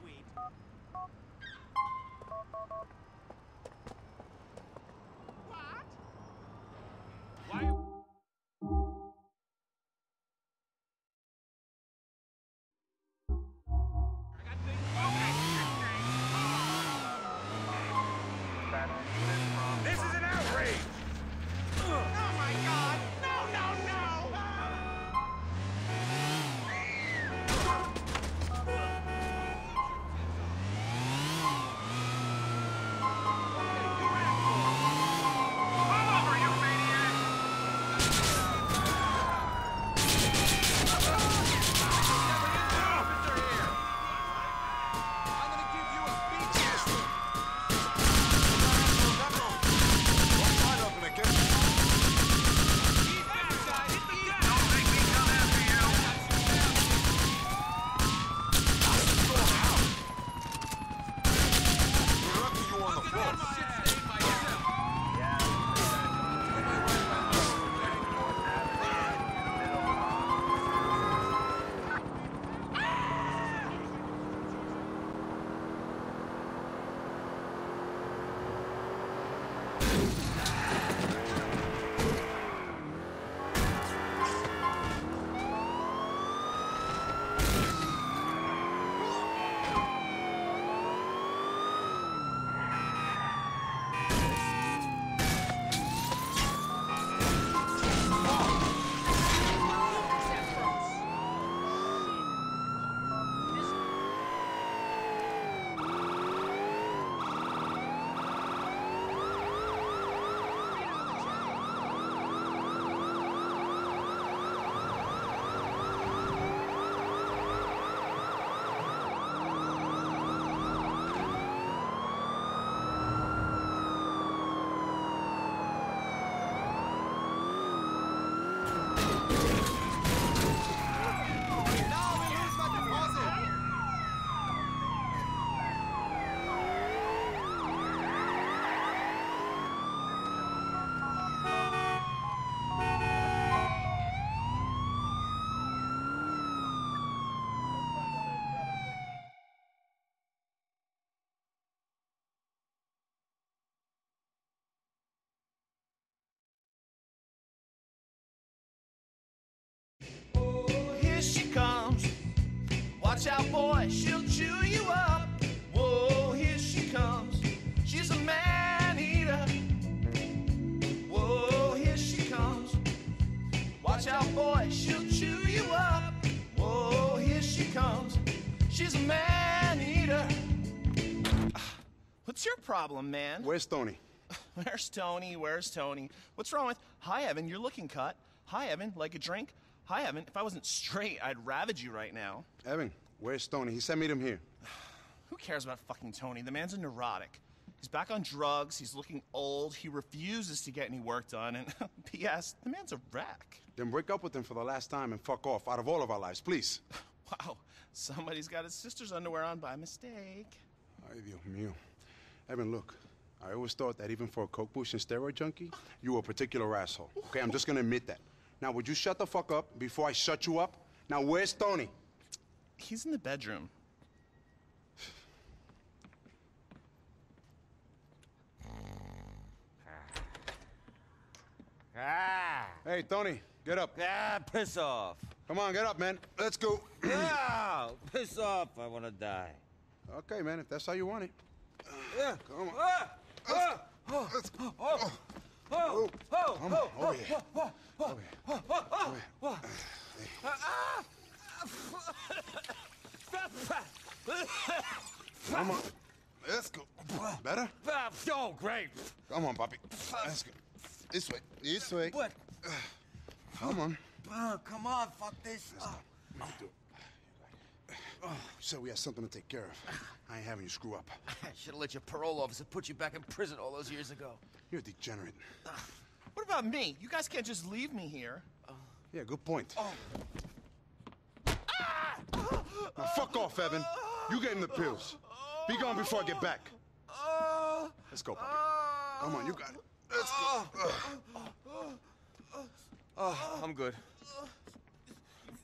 sweet. Watch out, boy, she'll chew you up. Whoa, here she comes. She's a man eater. Whoa, here she comes. Watch out, boy, she'll chew you up. Whoa, here she comes. She's a man eater. What's your problem, man? Where's Tony? Where's Tony? Where's Tony? What's wrong with? Hi, Evan. You're looking cut. Hi, Evan. Like a drink? Hi, Evan. If I wasn't straight, I'd ravage you right now. Evan, where's Tony? He said meet him here. Who cares about fucking Tony? The man's a neurotic. He's back on drugs. He's looking old. He refuses to get any work done. And P.S. The man's a wreck. Then break up with him for the last time and fuck off out of all of our lives, please. Wow. Somebody's got his sister's underwear on by mistake. Ay, Dios mío. Evan, look. I always thought that even for a coke push and steroid junkie, you were a particular asshole. Okay, I'm just gonna admit that. Now, would you shut the fuck up before I shut you up? Now, where's Tony? He's in the bedroom. Ah! Hey, Tony, get up. Ah, piss off. Come on, get up, man. Let's go. Ah, piss off. I want to die. okay, man, if that's how you want it. Yeah. Come on. Ah, ah. Ah. ah, oh, Let's go. oh, oh, oh, Come on, over here. Over here. Over here. Come on. Let's go. Better? oh, great. Come on, Poppy. Let's go. This way. This way. What? Come on. Oh, come on, fuck this. Oh. Let me do it. You said we had something to take care of. I ain't having you screw up. I should have let your parole officer put you back in prison all those years ago. You're a degenerate. What about me? You guys can't just leave me here. Yeah, good point. Oh. Now, fuck off, Evan. You get him the pills. Be gone before I get back. Let's go, Poppy. Come on, you got it. Let's go. Oh, I'm good.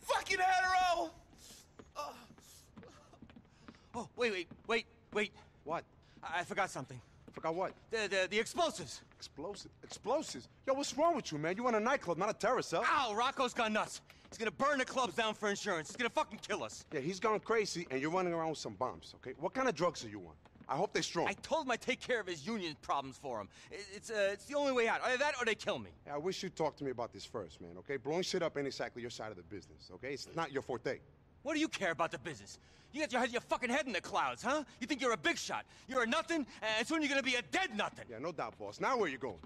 Fucking hetero! Oh, wait, wait, wait, wait. What? I, I forgot something. Forgot what? The, the, the explosives. Explosive. Explosives? Yo, what's wrong with you, man? You want a nightclub, not a terrace cell. Ow, Rocco's gone nuts. He's gonna burn the clubs down for insurance. He's gonna fucking kill us. Yeah, he's gone crazy, and you're running around with some bombs, okay? What kind of drugs are you on? I hope they're strong. I told him I'd take care of his union problems for him. It's, uh, it's the only way out. Either that or they kill me. Hey, I wish you'd talk to me about this first, man, okay? Blowing shit up ain't exactly your side of the business, okay? It's not your forte. What do you care about the business? You got your, head, your fucking head in the clouds, huh? You think you're a big shot. You're a nothing, and soon you're gonna be a dead nothing. Yeah, no doubt, boss. Now where you going?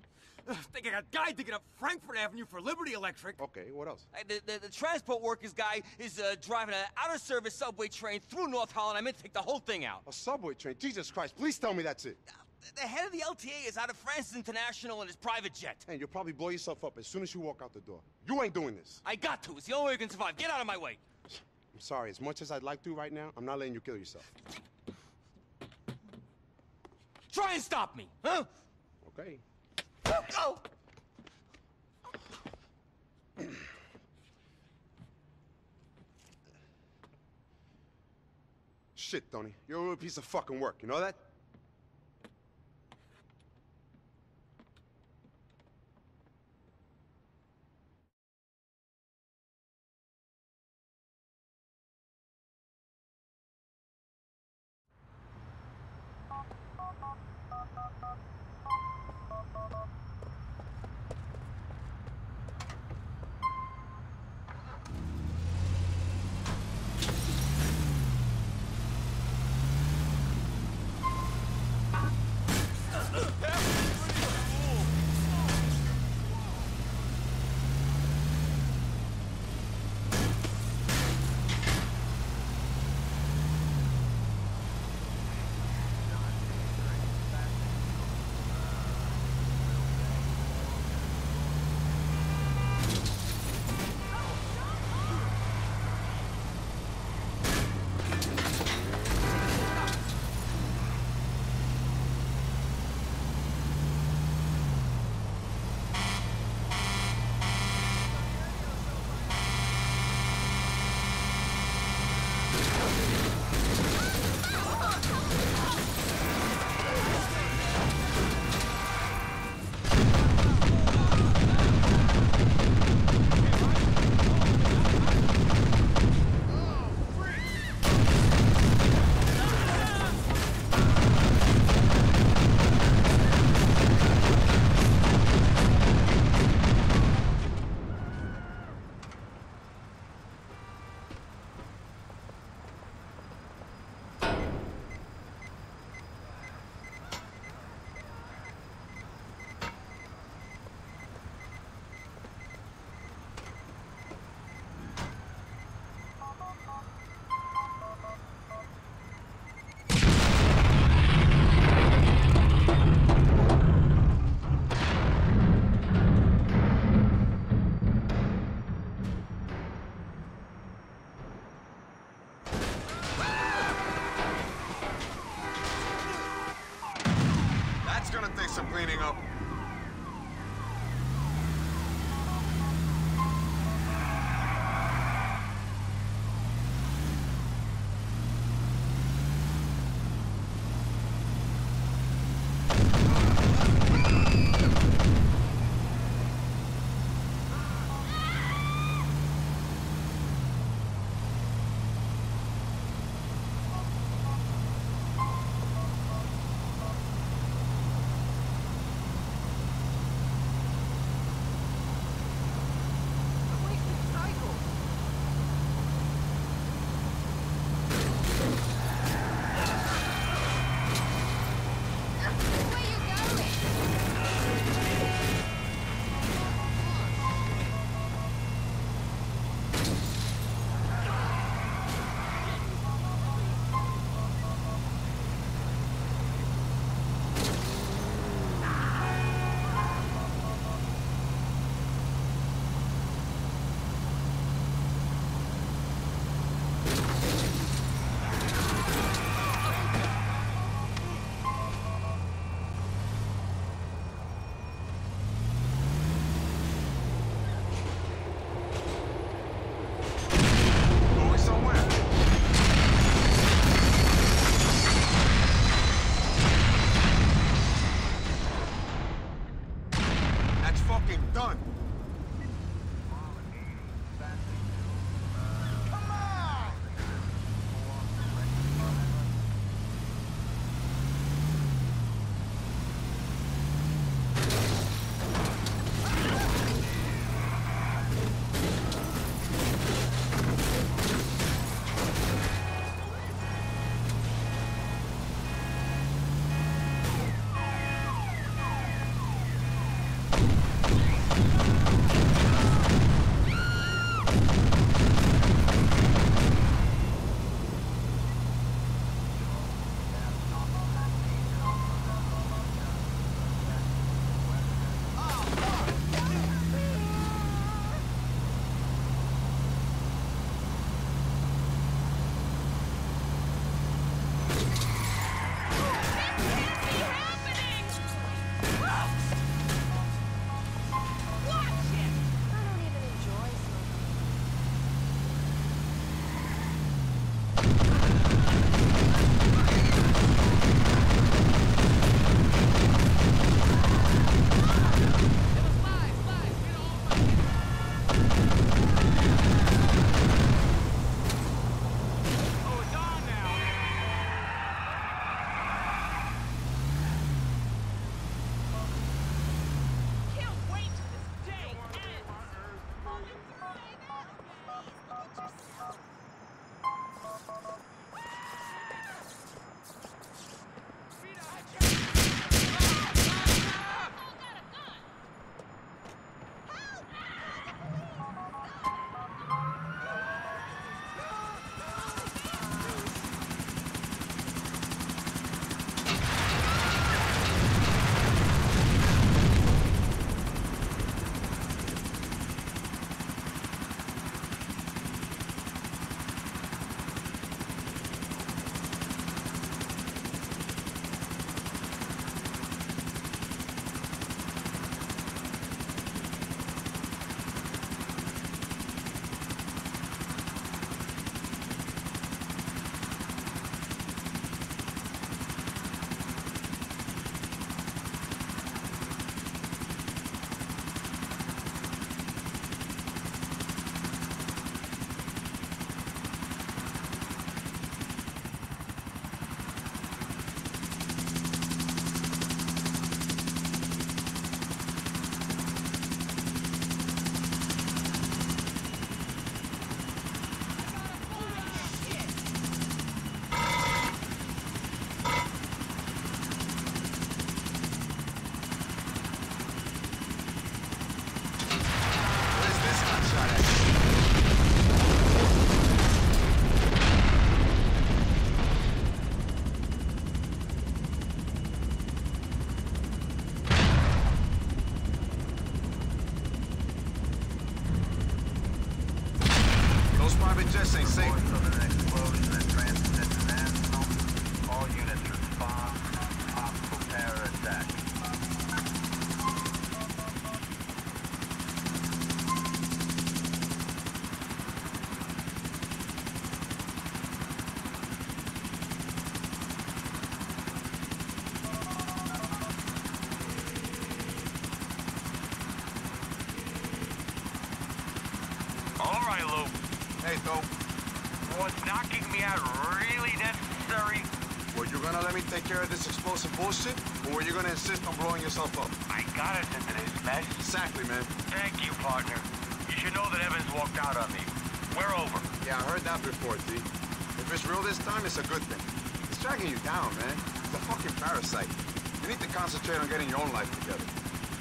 Ugh, they got a guy digging up Frankfort Avenue for Liberty Electric. Okay, what else? Uh, The, the, the transport workers guy is uh, driving an out-of-service subway train through North Holland. I meant to take the whole thing out. A subway train? Jesus Christ, please tell me that's it. Uh, The head of the LTA is out of Francis International in his private jet. And you'll probably blow yourself up as soon as you walk out the door. You ain't doing this. I got to. It's the only way we can survive. Get out of my way. I'm sorry, as much as I'd like to right now, I'm not letting you kill yourself. Try and stop me, huh? Okay? Shit, Tony. You're a real piece of fucking work, you know that? Up. Those private jets ain't safe. Of an explosion at Francis International. All units respond. Possible terror attack. All right, Lou. Hey, Dope. Was knocking me out really necessary? Were you gonna let me take care of this explosive bullshit? Or were you gonna insist on blowing yourself up? I got us into this mess. Exactly, man. Thank you, partner. You should know that Evans walked out on me. We're over. Yeah, I heard that before, D. If it's real this time, it's a good thing. It's dragging you down, man. It's a fucking parasite. You need to concentrate on getting your own life together.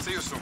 See you soon.